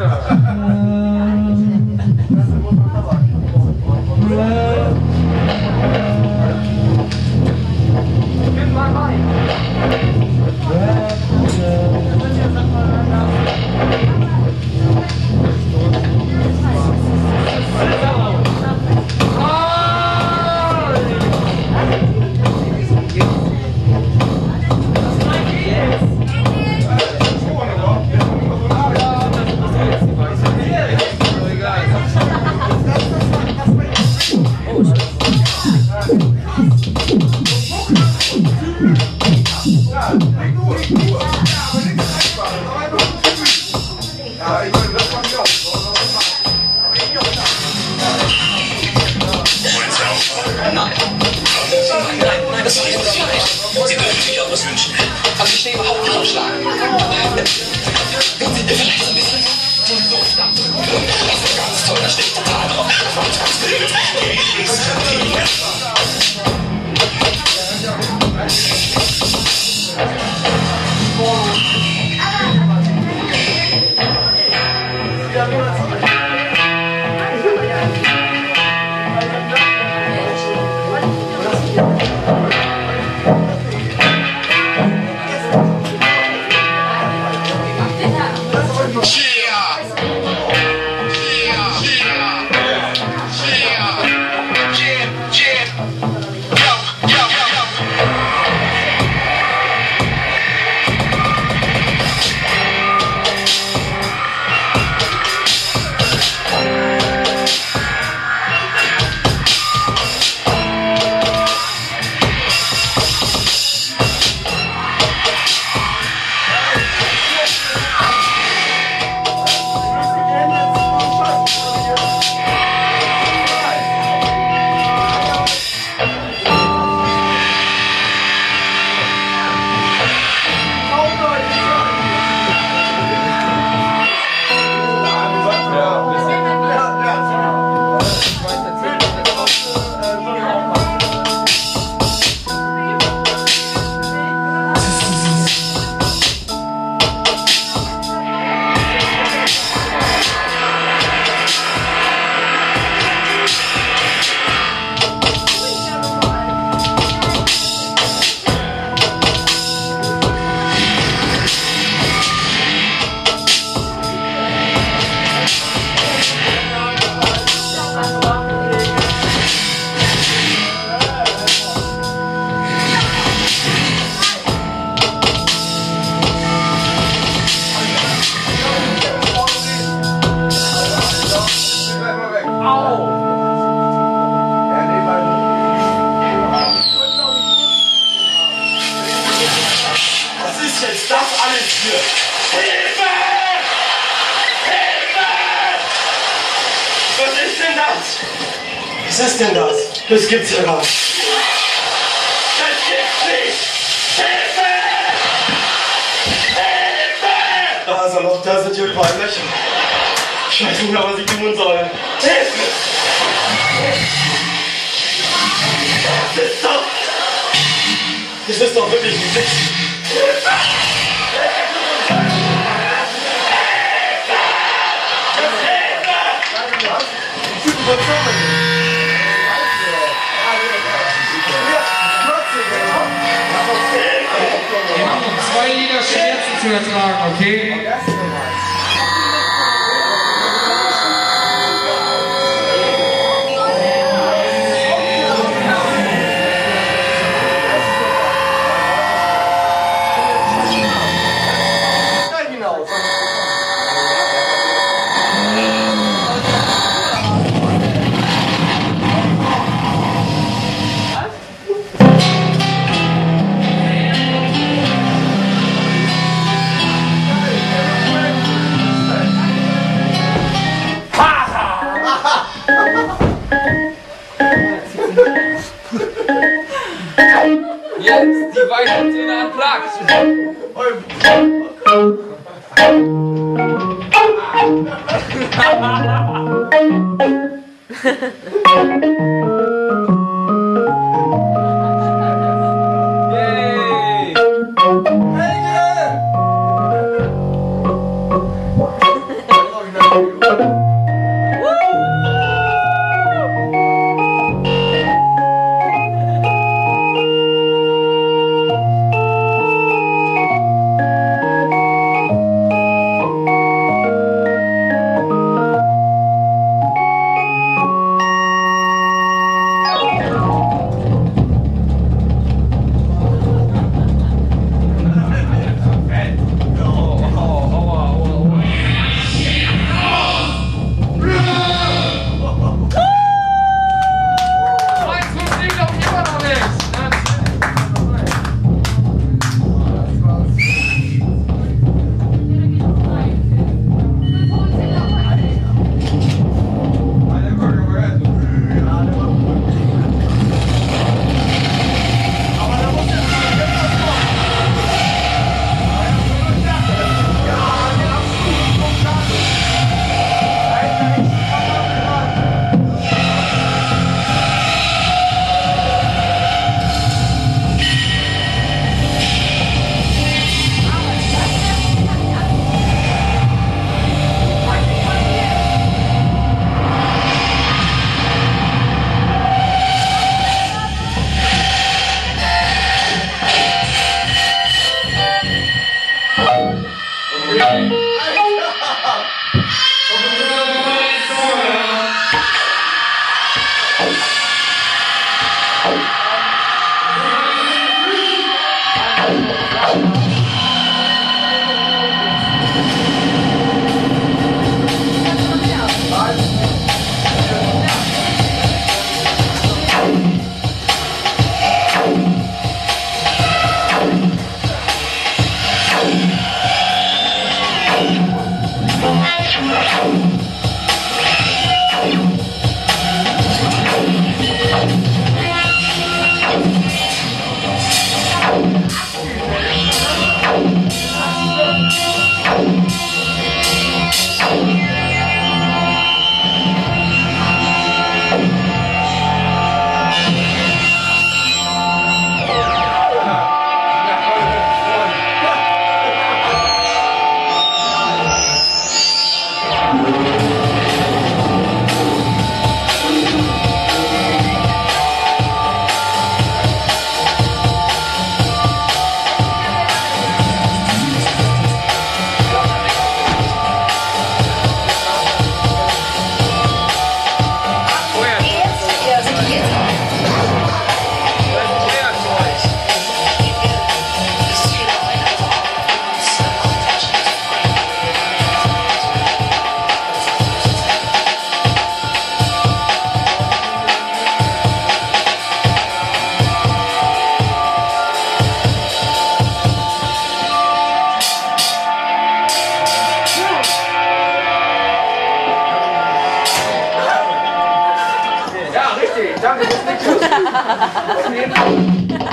Uh. If Was ist denn das? Das gibt's ja gar nicht. Das gibt's nicht! Hilfe! Hilfe! Da Salopp, da sind hier zwei Löcher. Ich weiß nicht mehr, was ich tun soll. Hilfe! Das ist doch... Das ist doch wirklich ein Witz. Wir haben noch zwei Lieder Schmerzen zu ertragen, okay? Vai, Catina, atrás! Oi!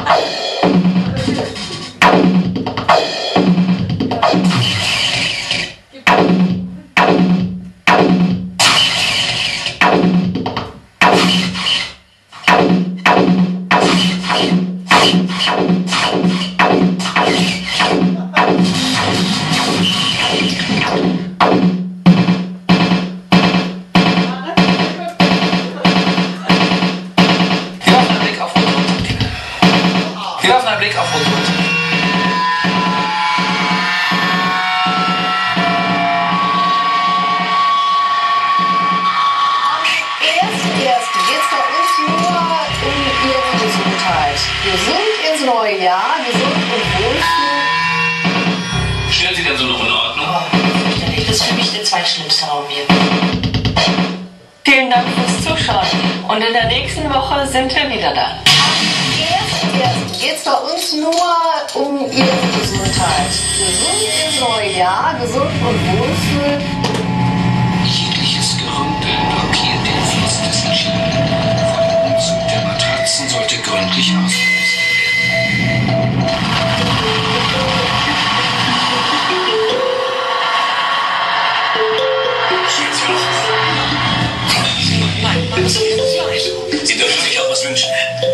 you Jahr, gesund und wohlfühlen. Stellen Sie denn so noch in Ordnung? Fürchterlich, das ist für mich der zweitschlimmste Raum hier. Vielen Dank fürs Zuschauen und in der nächsten Woche sind wir wieder da. Geht's bei uns nur um ihre Gesundheit. Gesund ins neue Jahr, gesund und wohlfühlen. Jegliches Gerümpel blockiert den Fluss des Entschiedenen. Dem Umzug der Matratzen sollte gründlich ausgemistet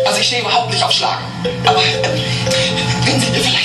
Also ich stehe überhaupt nicht auf Schlagen. Aber äh,